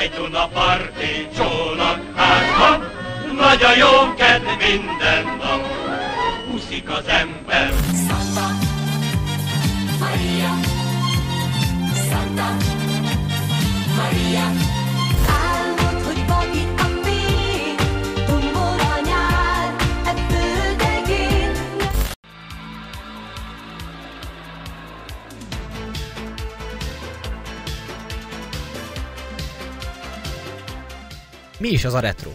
Egy Dunaparti csónak hátha, nagy a jó kedv minden nap. Úszik az ember, Santa Maria, Mi is az a retro?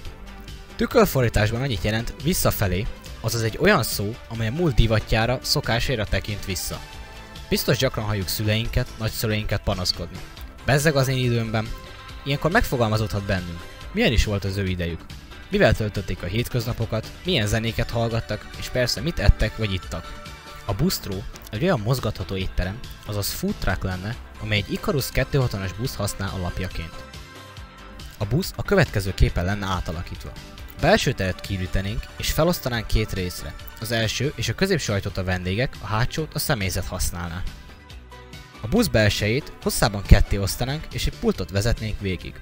Tükörfordításban annyit jelent visszafelé, azaz egy olyan szó, amely a múlt divatjára, szokásaira tekint vissza. Biztos gyakran halljuk szüleinket, nagyszüleinket panaszkodni. Bezzeg az én időmben, ilyenkor megfogalmazódhat bennünk. Milyen is volt az ő idejük? Mivel töltötték a hétköznapokat, milyen zenéket hallgattak, és persze mit ettek vagy ittak. A Bustro egy olyan mozgatható étterem, azaz food truck lenne, amely egy Icarus 260-as busz használ alapjaként. A busz a következő képen lenne átalakítva. A belső teret kiürítenénk és felosztanánk két részre. Az első és a középső ajtót a vendégek, a hátsót a személyzet használná. A busz belsejét hosszában ketté osztanánk és egy pultot vezetnénk végig.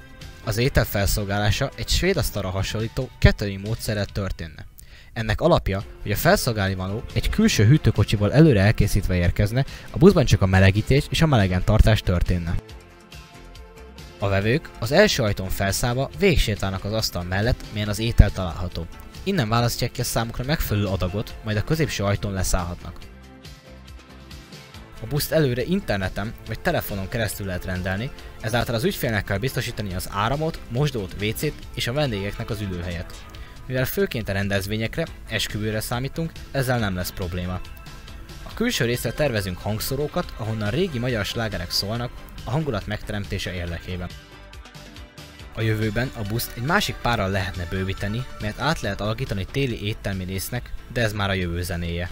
Az étel felszolgálása egy svéd asztalra hasonlító catering módszerrel történne. Ennek alapja, hogy a felszolgálni való egy külső hűtőkocsival előre elkészítve érkezne, a buszban csak a melegítés és a melegen tartás történne. A vevők az első ajtón felszállva végsétálnak az asztal mellett, milyen az étel található. Innen választják ki a számukra megfelelő adagot, majd a középső ajtón leszállhatnak. A buszt előre interneten vagy telefonon keresztül lehet rendelni, ezáltal az ügyfélnek kell biztosítani az áramot, mosdót, WC-t és a vendégeknek az ülőhelyet. Mivel főként a rendezvényekre, esküvőre számítunk, ezzel nem lesz probléma. Külső részre tervezünk hangszorókat, ahonnan régi magyar slágerek szólnak, a hangulat megteremtése érdekében. A jövőben a buszt egy másik párral lehetne bővíteni, mert át lehet alakítani téli éttermi résznek, de ez már a jövő zenéje.